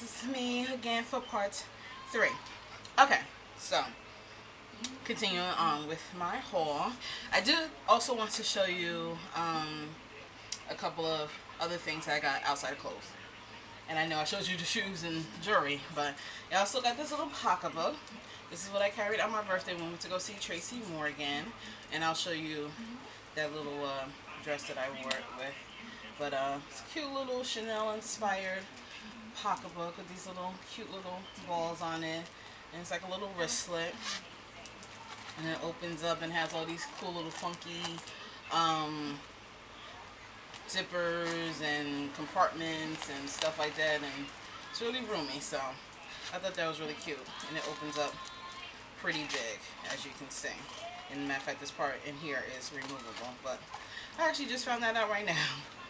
guys, it's me again for part three. Okay, so continuing on with my haul. I do also want to show you um, a couple of other things I got outside of clothes. And I know I showed you the shoes and jewelry, but I also got this little pocketbook. This is what I carried on my birthday when we went to go see Tracy Morgan. And I'll show you that little uh, dress that I wore it with. But uh, it's a cute little Chanel inspired pocketbook with these little cute little balls on it. And it's like a little wristlet. And it opens up and has all these cool little funky um, zippers and compartments and stuff like that. And it's really roomy. So I thought that was really cute. And it opens up pretty big, as you can see. And matter of fact, this part in here is removable. But I actually just found that out right now.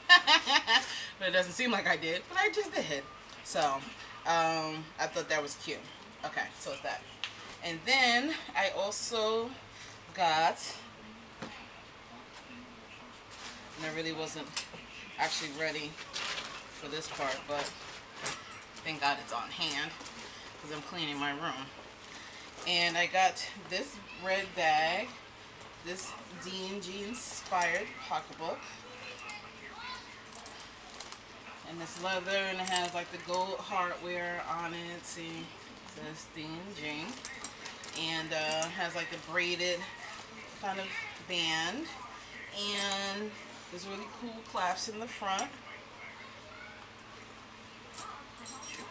but it doesn't seem like I did, but I just did. So, um, I thought that was cute. Okay, so it's that. And then I also got, and I really wasn't actually ready for this part, but thank God it's on hand because I'm cleaning my room. And I got this red bag, this D&G inspired pocketbook. And this leather and it has like the gold hardware on it. See, it says D&G. And uh, has like a braided kind of band. And there's really cool clasps in the front.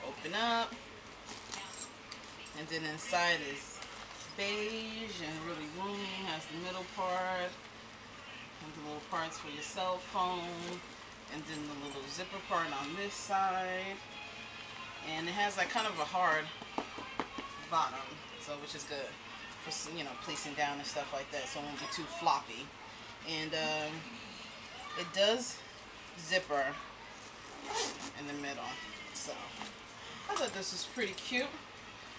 open up. And then inside is beige and really roomy. Has the middle part. And the little parts for your cell phone. And then the little zipper part on this side. And it has like kind of a hard bottom. So which is good for you know placing down and stuff like that. So it won't be too floppy. And um, it does zipper in the middle. So I thought this was pretty cute.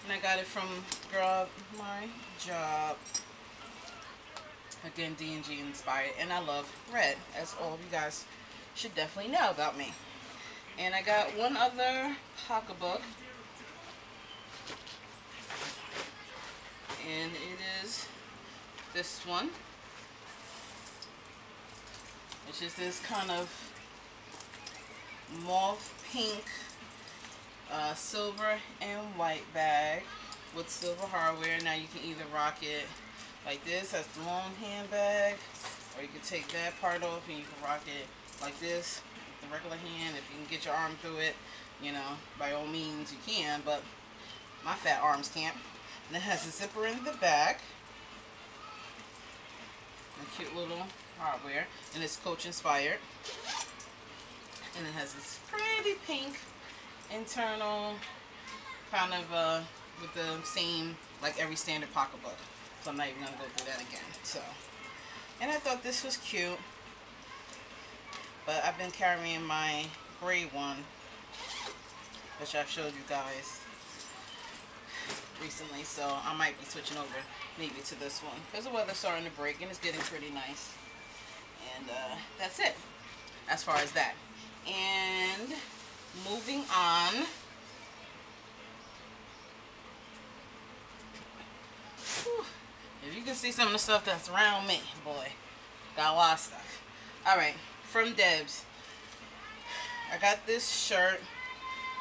And I got it from Girl My Job. Again, D&G inspired. And I love red, as all of you guys should definitely know about me. And I got one other pocketbook. And it is this one. Which is this kind of mauve pink uh, silver and white bag with silver hardware. Now you can either rock it like this as the long handbag or you can take that part off and you can rock it like this with the regular hand. If you can get your arm through it, you know, by all means you can, but my fat arms can't. And it has a zipper in the back. A cute little hardware. And it's Coach inspired. And it has this pretty pink internal kind of uh, with the same like every standard pocketbook so I'm not even gonna go through that again so and I thought this was cute but I've been carrying my gray one which I've showed you guys recently so I might be switching over maybe to this one. Because the weather's starting to break and it's getting pretty nice. And uh, that's it as far as that. And moving on. If you can see some of the stuff that's around me, boy, got a lot of stuff. Alright, from Debs. I got this shirt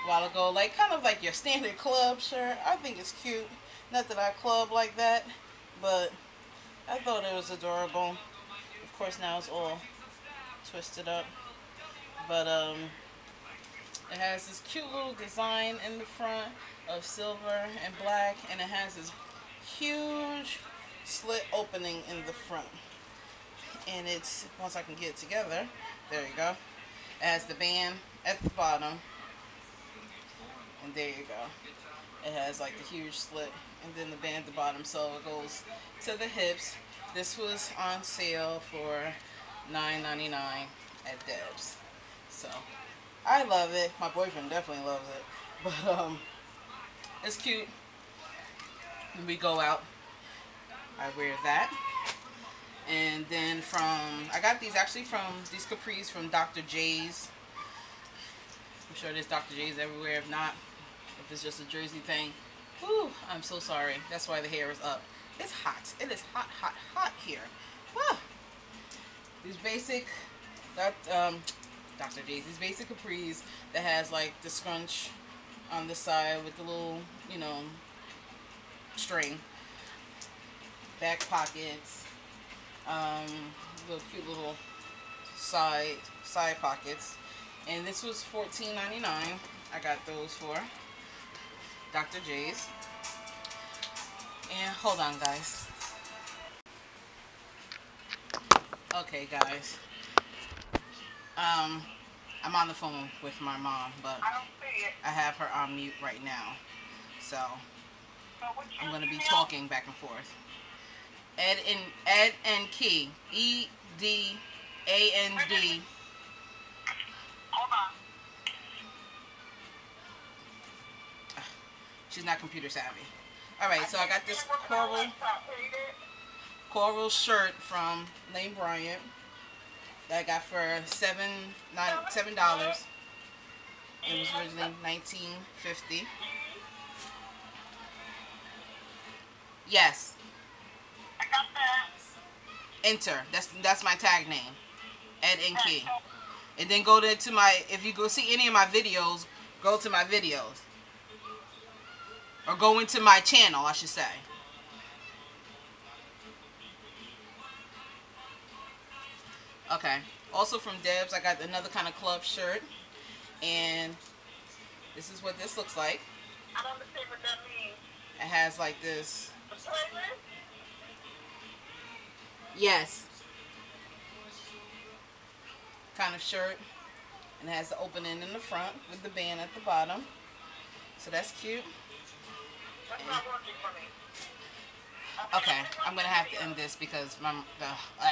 a while ago, like kind of like your standard club shirt. I think it's cute. Not that I club like that, but I thought it was adorable. Of course, now it's all twisted up. But, um, it has this cute little design in the front of silver and black and it has this huge slit opening in the front. And it's, once I can get it together, there you go. as the band at the bottom. And there you go. It has like the huge slit and then the band at the bottom so it goes to the hips. This was on sale for $9.99 at Debs. So I love it. My boyfriend definitely loves it. But um, it's cute. When we go out, I wear that. And then from, I got these actually from, these capris from Dr. J's. I'm sure there's Dr. J's everywhere. If not, If it's just a Jersey thing, whew, I'm so sorry. That's why the hair is up. It's hot. It is hot, hot, hot here. Whew. These basic, that um, Dr. J's, these basic capris that has like the scrunch on the side with the little, you know, string. Back pockets. Um, little cute little side side pockets. And this was $14.99. I got those for Dr. J's. And hold on guys. Okay guys. Um I'm on the phone with my mom, but I have her on mute right now. So I'm gonna be talking back and forth. Ed and Ed and Qui. E D A N D. Hold on. She's not computer savvy. Alright, so I got this coral coral shirt from Lane Bryant that I got for seven nine seven dollars. It was originally nineteen fifty. Yes. I got that. Enter. That's that's my tag name. Ed and Qui. And then go to, to my if you go see any of my videos, go to my videos. Or go into my channel, I should say. Okay. Also from Debs, I got another kind of club shirt. And this is what this looks like. I don't understand what that means. It has like this. The playlist? Yes. Kind of shirt. And it has the opening in the front with the band at the bottom. So that's cute. That's not working for me. Okay, I'm gonna have to end this because my the, uh,